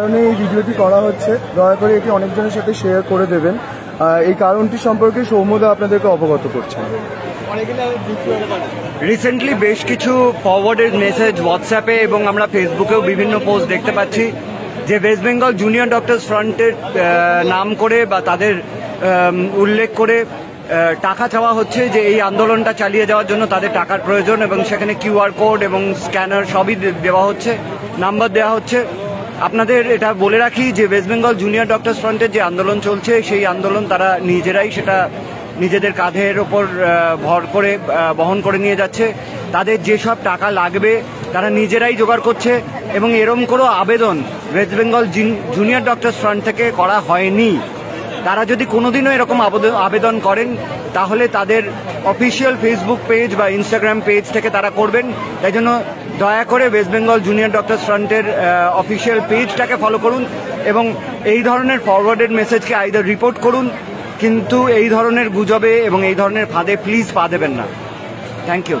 কারণে এই ভিডিওটি করা হচ্ছে। দয়া করে এটি অনেকজনের সাথে শেয়ার করে দেবেন। এই কারণটি সম্পর্কে সৌম্যদা আপনাদেরকে অবগত করছেন। রিসেন্টলি বেশ কিছু ফরওয়ার্ডেড মেসেজ হোয়াটসঅ্যাপে এবং আমরা ফেসবুকেও বিভিন্ন পোস্ট দেখতে পাচ্ছি যে ওয়েস্ট বেঙ্গল জুনিয়র ডক্টরস ফ্রন্টের নাম করে বা তাদের উল্লেখ করে টাকা চাওয়া হচ্ছে যে এই আন্দোলনটা চালিয়ে যাওয়ার জন্য তাদের টাকার প্রয়োজন এবং সেখানে কিউআর কোড এবং স্ক্যানার সবই দেওয়া হচ্ছে নাম্বার দেওয়া হচ্ছে। আপনাদের এটা বলে রাখি যে ওয়েস্ট বেঙ্গল জুনিয়র ডক্টরস ফ্রন্টের যে আন্দোলন চলছে, সেই আন্দোলন তারা নিজেরাই সেটা নিজেদের কাঁধের ওপর ভর করে বহন করে নিয়ে যাচ্ছে। তাদের যেসব টাকা লাগবে, তারা নিজেরাই জোগাড় করছে এবং এরম কোনো আবেদন West Bengal junior doctors front থেকে করা হয়নি। তারা যদি কোনোদিনও এরকম আবেদন করেন, তাহলে তাদের অফিসিয়াল ফেসবুক পেজ বা ইনস্টাগ্রাম পেজ থেকে তারা করবেন। তাই জন্য দয়া করে ওয়েস্ট বেঙ্গল জুনিয়র ডক্টর ফ্রন্টের অফিসিয়াল পেজটাকে ফলো করুন এবং এই ধরনের ফরওয়ার্ডেড মেসেজকে আইদার রিপোর্ট করুন, কিন্তু এই ধরনের গুজবে এবং এই ধরনের ফাঁদে প্লিজ পা দেবেন না। Thank you